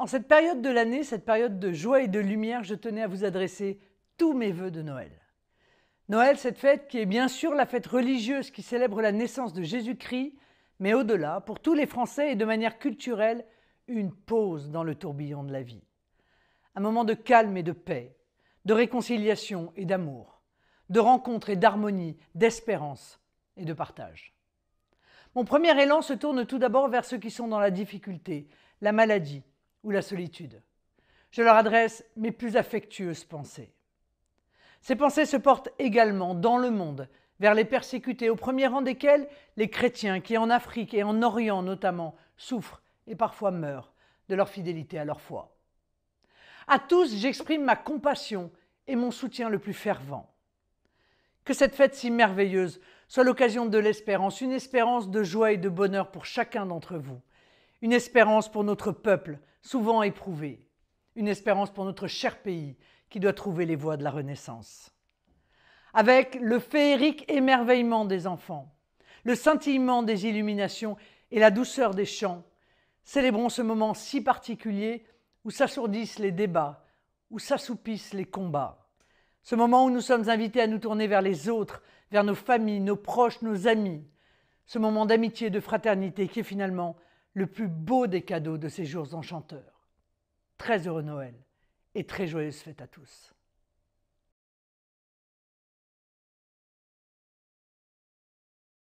En cette période de l'année, cette période de joie et de lumière, je tenais à vous adresser tous mes voeux de Noël. Noël, cette fête qui est bien sûr la fête religieuse qui célèbre la naissance de Jésus-Christ, mais au-delà, pour tous les Français et de manière culturelle, une pause dans le tourbillon de la vie. Un moment de calme et de paix, de réconciliation et d'amour, de rencontre et d'harmonie, d'espérance et de partage. Mon premier élan se tourne tout d'abord vers ceux qui sont dans la difficulté, la maladie, ou la solitude. Je leur adresse mes plus affectueuses pensées. Ces pensées se portent également dans le monde vers les persécutés, au premier rang desquels les chrétiens qui en Afrique et en Orient notamment souffrent et parfois meurent de leur fidélité à leur foi. À tous, j'exprime ma compassion et mon soutien le plus fervent. Que cette fête si merveilleuse soit l'occasion de l'espérance, une espérance de joie et de bonheur pour chacun d'entre vous, une espérance pour notre peuple, souvent éprouvé, une espérance pour notre cher pays qui doit trouver les voies de la Renaissance. Avec le féerique émerveillement des enfants, le scintillement des illuminations et la douceur des chants, célébrons ce moment si particulier où s'assourdissent les débats, où s'assoupissent les combats. Ce moment où nous sommes invités à nous tourner vers les autres, vers nos familles, nos proches, nos amis. Ce moment d'amitié de fraternité qui est finalement le plus beau des cadeaux de ces jours enchanteurs. Très heureux Noël et très joyeuse fête à tous.